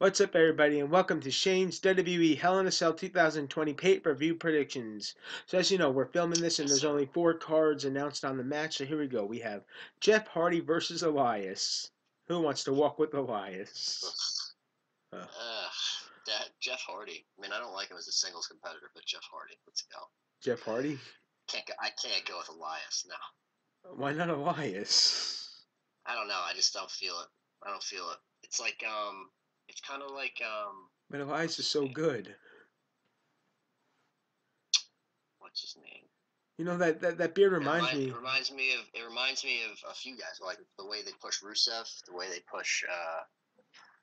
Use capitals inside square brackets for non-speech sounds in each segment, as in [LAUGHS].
What's up, everybody, and welcome to Shane's WWE Hell in a Cell 2020 pay-per-view predictions. So, as you know, we're filming this, and there's only four cards announced on the match. So here we go. We have Jeff Hardy versus Elias. Who wants to walk with Elias? [SIGHS] Uh, that Jeff Hardy. I mean, I don't like him as a singles competitor, but Jeff Hardy. Let's go. Jeff Hardy? Can't go, I can't go with Elias. No. Why not Elias? I don't know. I just don't feel it. I don't feel it. It's like um it's kind of like um. But Elias is so good. What's his name? You know that that, that beard reminds it me. It reminds me of it reminds me of a few guys like the way they push Rusev, the way they push. uh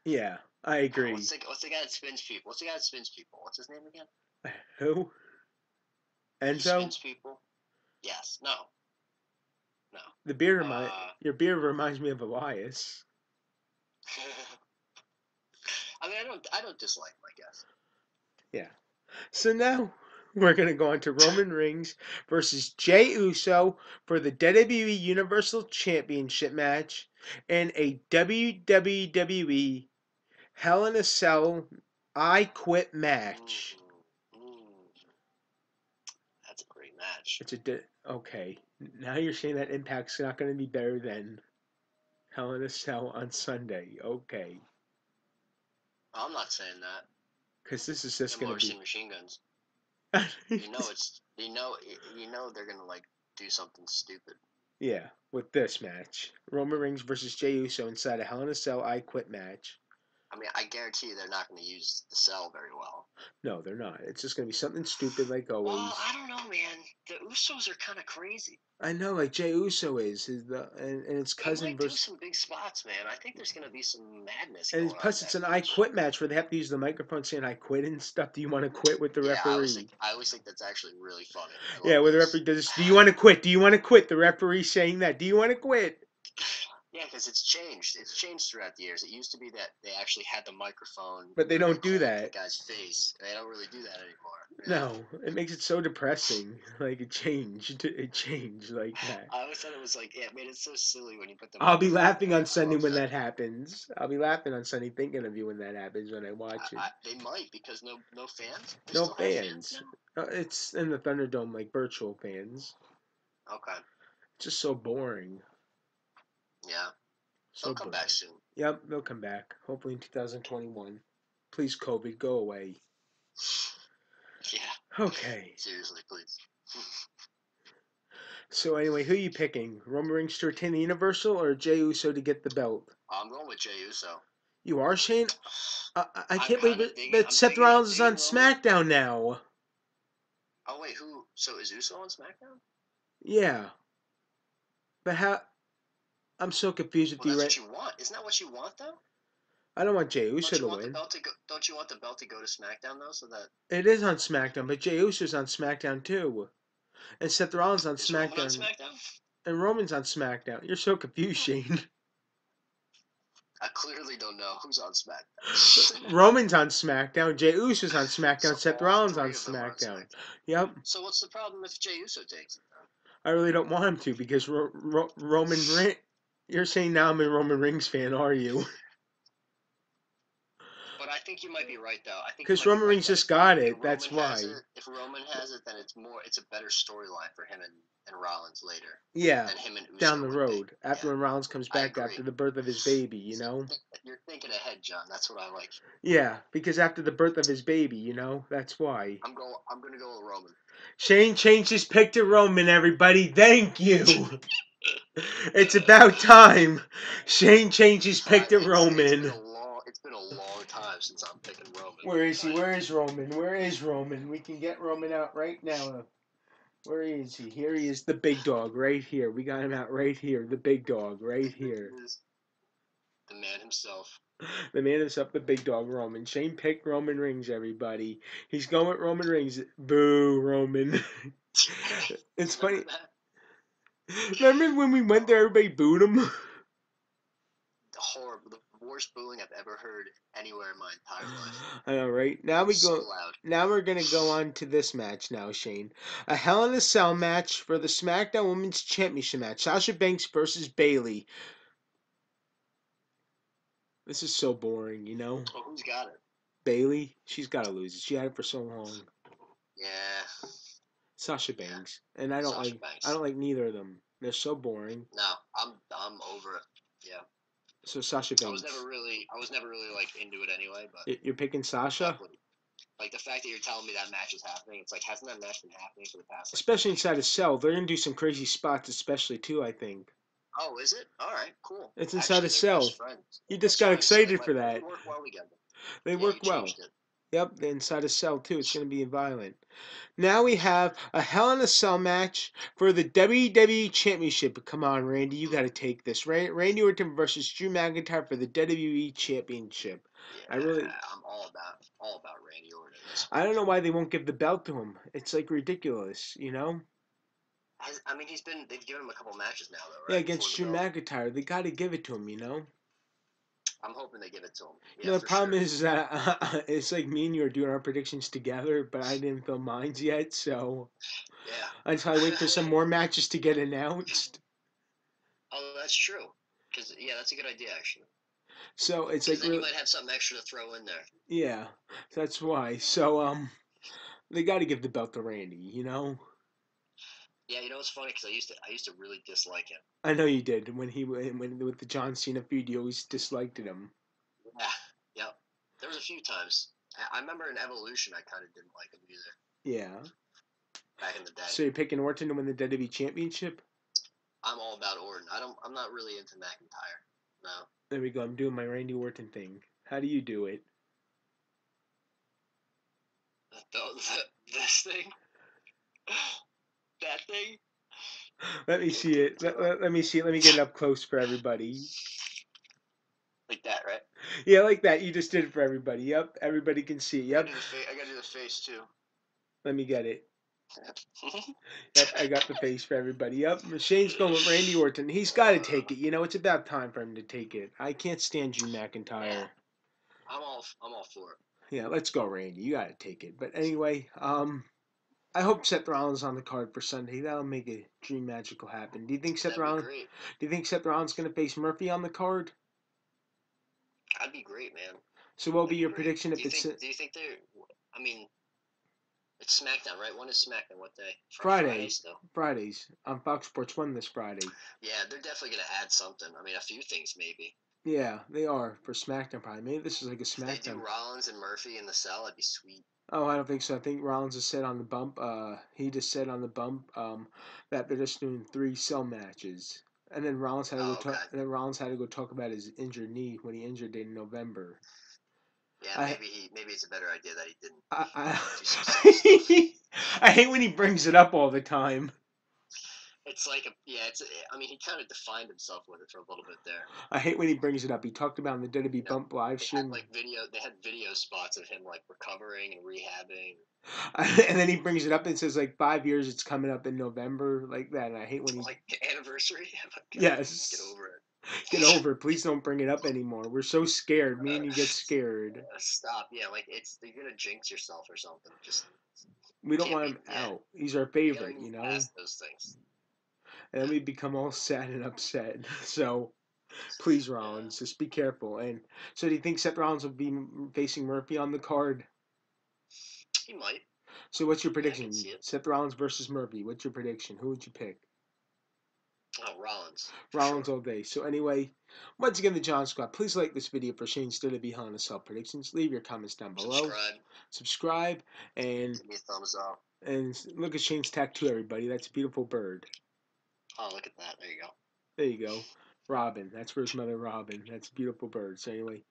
Yeah, I agree. What's the, what's the guy that spins people? What's the guy that spins people? What's his name again? [SIGHS] Who? Enzo. Spins people. Yes. No. No. The beard remind Uh, your beard reminds me of Elias. [LAUGHS] I mean, I don't, I don't dislike him. I guess. Yeah. So now [LAUGHS] we're going to go on to Roman [LAUGHS] Reigns versus Jey Uso for the WWE Universal Championship match and a WWE Hell in a Cell I Quit match. Mm, mm. That's a great match. It's a di- okay. Now you're saying that Impact's not going to be better than Hell in a Cell on Sunday. Okay. I'm not saying that. Because this is just going to seen machine guns. [LAUGHS] You know it's you know you know they're gonna like do something stupid. Yeah, with this match. Roman Reigns versus Jey Uso inside a Hell in a Cell I Quit match. I mean, I guarantee you they're not gonna use the cell very well. No, they're not. It's just going to be something stupid like always. Well, I don't know, man. The Usos are kind of crazy. I know, like Jey Uso is, is the and, and his They cousin might do versus. some big spots, man. I think there's gonna be some madness. And going plus, it's an that I. Quit match where they have to use the microphone saying I quit and stuff. Do you want to quit with the Yeah, I referee? always, think, I always think that's actually really funny. Yeah, where the referee does. Do you want to quit? Do you want to quit? The referee saying that. Do you want to quit? Yeah, because it's changed. It's changed throughout the years. It used to be that they actually had the microphone, But they don't do that. The guy's face. They don't really do that anymore. No, it makes it so depressing. [LAUGHS] Like it changed. It changed like [LAUGHS] that. I always thought it was like, yeah, man, it's so silly when you put the. I'll be laughing on Sunday when that happens. I'll be laughing on Sunday thinking of you when that happens when I watch it. I, I, they might because no no fans. They No fans. now? Uh, it's in the Thunderdome like virtual fans. Okay. It's just so boring. Yeah. So They'll come back soon. Yep, they'll come back. Hopefully in 2021. Please, COVID, go away. [SIGHS] Yeah. Okay. Seriously, please. [LAUGHS] So anyway, who are you picking? Roman Reigns to retain the Universal or Jey Uso to get the belt? I'm going with Jey Uso. You are Shane. [SIGHS] I, I- I can't believe it, that Seth Rollins is on. SmackDown now. Oh wait, who? So is Uso on SmackDown? Yeah. But how? I'm so confused with Well, you. that's Right? what you want. Isn't that what you want though? I don't want Jey Uso to win. belt to go? Don't you want the belt to go to SmackDown though, so that It is on SmackDown, but Jey Uso's on SmackDown too. And Seth Rollins on Roman on SmackDown. SmackDown? And Roman's on SmackDown. You're so confused, [LAUGHS] Shane. I clearly don't know who's on SmackDown. [LAUGHS] Roman's on SmackDown. Jey Uso's on SmackDown. So Seth Rollins on three of them are on SmackDown. Yep. So what's the problem if Jey Uso takes it? Though? I really don't want him to because Ro- Ro- Roman Reigns. You're saying now I'm a Roman Reigns fan, are you? But I think you might be right though. I think Because Roman right Reigns that just got it. That's why. it- if Roman has it, then it's more. It's a better storyline for him and, and Rollins later Yeah. than him and Uso Down the be. road, after Yeah. when Rollins comes back after the birth of his baby, you know? You're thinking ahead, John. That's what I like. Yeah, because after the birth of his baby, you know? That's why. I'm going. I'm gonna go with Roman. Shane changed his pick to Roman, everybody. Thank you. [LAUGHS] [LAUGHS] it's about time. Shane changed his pick to it's- It's been, Roman. it's been a long time since I'm picking Roman. Where is he? Where is Roman? Where is Roman? We can get Roman out right now. Where is he? Here he is, the big dog, right here. We got him out right here, the big dog, right here. The man himself. The man himself, the big dog, Roman. Shane picked Roman Reigns, everybody. He's going with Roman Reigns. Boo, Roman. [LAUGHS] [LAUGHS] it's funny. Remember when we went there, everybody booed him? The [LAUGHS] horrible, the worst booing I've ever heard anywhere in my entire life. I know, right? Now we so go. loud. Now we're gonna go on to this match now, Shane. A Hell in a Cell match for the SmackDown Women's Championship match. Sasha Banks versus Bayley. This is so boring, you know. Well, who's got it? Bayley, she's got to lose it. She had it for so long. Yeah. Sasha Banks, and I don't Sasha like. Banks. I don't like neither of them. They're so boring. No, I'm I'm over it. Yeah. So Sasha Banks. I was never really I was never really like into it anyway, but you're picking Sasha, like, the fact that you're telling me that match is happening, it's like hasn't that match been happening for the past? Like, especially inside a cell. They're gonna do some crazy spots, especially too. I think. oh, is it? All right, cool. It's inside Actually, a cell. You just got excited for that. Work well together. They Yeah, work well. it. Yep, inside a cell too. It's going to be violent. Now we have a Hell in a Cell match for the WWE Championship. Come on, Randy, you got to take this. Ran- Randy Orton versus Drew McIntyre for the WWE Championship. I really- I'm all about all about Randy Orton. I don't know why they won't give the belt to him. It's like ridiculous, you know? Has, I mean, he's been they've given him a couple matches now though, right? Yeah, against Drew. McIntyre, they got to give it to him, you know? I'm hoping they give it to him. Yeah, you know, the problem sure. is that [LAUGHS] it's like me and you are doing our predictions together, but I didn't film mine yet, so Yeah. until I wait for some more matches to get announced. [LAUGHS] Oh, that's true. Cause yeah, that's a good idea actually. So it's like then you might have something extra to throw in there. yeah, that's why. So um, they got to give the belt to Randy. You know, Yeah, you know it's funny? Because I used to I used to really dislike him. I know you did when he when with the John Cena feud, you always disliked him. Yeah. Yep. There was a few times. I- I remember in Evolution, I kind of didn't like him either Yeah. back in the day. So you're picking Orton to win the WWE Championship? I'm all about Orton. I don't. I'm not really into McIntyre. No. There we go. I'm doing my Randy Orton thing. How do you do it? The, the, this thing. [LAUGHS] that thing. Let me see it. Let, let, let me see it. Let me get it up close for everybody. Like that, right? Yeah, like that. You just did it for everybody. Yep. Everybody can see it. I Yep. gotta fa- I gotta do the face too. Let me get it. [LAUGHS] Yep, I got the face for everybody. Yep, Shane's going with Randy Orton. He's got to take it. You know, it's about time for him to take it. I can't stand Drew McIntyre. I'm all. I'm all for it. Yeah, let's go, Randy. You got to take it. But anyway, um, I hope Seth Rollins on the card for Sunday. That'll make a dream magical happen. Do you think Seth That'd Rollins? Do you think Seth Rollins going to face Murphy on the card? That'd be great, man. So what will be That'd your great. prediction do if it's think, Do you think they're? I mean, it's SmackDown, right? When is SmackDown? What day? Fri- Friday. still. Fridays on Fox Sports One this Friday? Yeah, they're definitely gonna add something. I mean, a few things maybe. Yeah, they are for SmackDown. Probably maybe this is like a If they do SmackDown. Rollins and Murphy in the cell, that'd be sweet. Oh, I don't think so. I think Rollins has said on the bump. Uh, he just said on the bump um, that they're just doing three cell matches, and then Rollins had to Oh, go okay. And then Rollins had to go talk about his injured knee when he injured it in November. Yeah, I- maybe he. Maybe it's a better idea that he didn't. I I, [LAUGHS] I hate when he brings it up all the time. It's like a yeah. It's. A, I mean, he kind of defined himself with it for a little bit there. I hate when he brings it up. He talked about in the WWE Yeah, Bump live had like video. They had video spots of him like recovering and rehabbing. [LAUGHS] and then he brings it up and says like five years. It's coming up in November, like that. And I hate when he Like the [LAUGHS] anniversary. [LAUGHS] God, Yes. Get over it. get over. it. Please don't bring it up anymore. We're so scared. Me and you get scared. Stop. Yeah, like it's you're gonna jinx yourself or something. Just We don't want him yeah. out. He's our favorite, you know. those things. And then we become all sad and upset. [LAUGHS] So please, Rollins, just be careful. And so, do you think Seth Rollins will be facing Murphy on the card? He might. So, what's your Yeah, I can prediction? Seth Rollins versus Murphy. What's your prediction? Who would you pick? Oh, Rollins. Rollins sure. all day. So, anyway, once again, the John Squad. Please like this video for Shane's Hell in a Cell predictions. Leave your comments down below. Subscribe. Subscribe and Give me a thumbs up. and look at Shane's tattoo, everybody. That's a beautiful bird. Oh, look at that. There you go. There you go. Robin. That's for his mother, Robin. That's a beautiful bird. So anyway,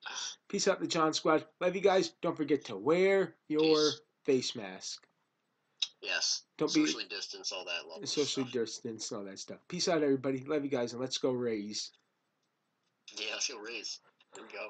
peace out, the John Squad. Love you guys. Don't forget to wear your Peace. face mask. Yes. Don't be- socially distance, all that lovely Socially stuff. distance, all that stuff. Peace out, everybody. Love you guys, and let's go raise. Yeah, let's go raise. There we go.